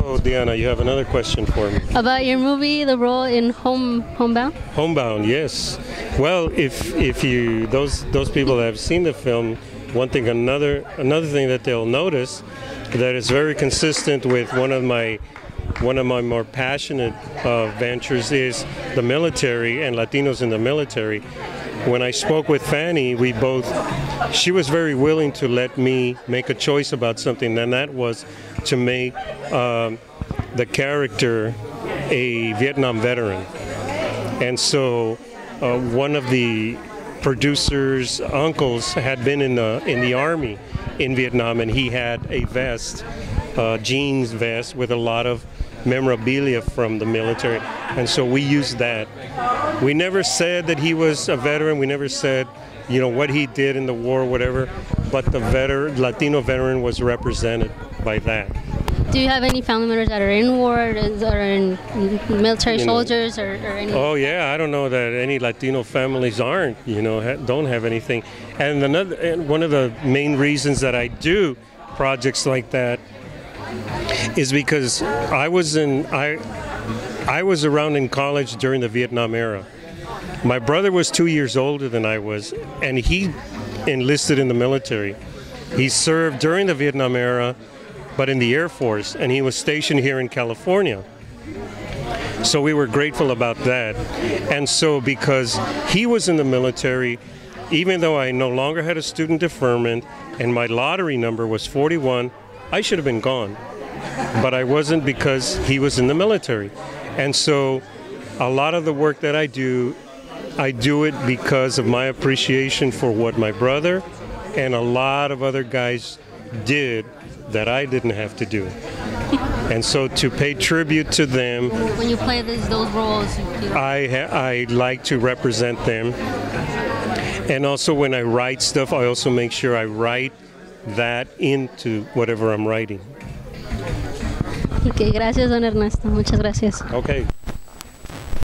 Oh, Diana, you have another question for me. About your movie, the role in Home Homebound. Homebound, yes. Well, if if you those those people that have seen the film, one thing another another thing that they'll notice that is very consistent with one of my one of my more passionate uh, ventures is the military and Latinos in the military. When I spoke with Fanny, we both she was very willing to let me make a choice about something, and that was to make um, the character a Vietnam veteran. And so, uh, one of the producers' uncles had been in the in the army in Vietnam, and he had a vest, uh, jeans vest with a lot of memorabilia from the military, and so we used that. We never said that he was a veteran. We never said, you know, what he did in the war, whatever. But the veteran, Latino veteran, was represented by that. Do you have any family members that are in war, that are in military soldiers, or, or any? Oh yeah, I don't know that any Latino families aren't, you know, ha- don't have anything. And another, and one of the main reasons that I do projects like that is because I was in I I was around in college during the Vietnam era. My brother was two years older than I was, and he enlisted in the military. He served during the Vietnam era, but in the Air Force, and he was stationed here in California. So we were grateful about that. And so because he was in the military, even though I no longer had a student deferment and my lottery number was 41, I should have been gone. But I wasn't because he was in the military. And so a lot of the work that I do, I do it because of my appreciation for what my brother and a lot of other guys did that I didn't have to do. And so to pay tribute to them, when you play these, those roles, you, know, I ha- I like to represent them, and also when I write stuff, I also make sure I write that into whatever I'm writing. Ok, gracias, don Ernesto. Muchas gracias. Okay.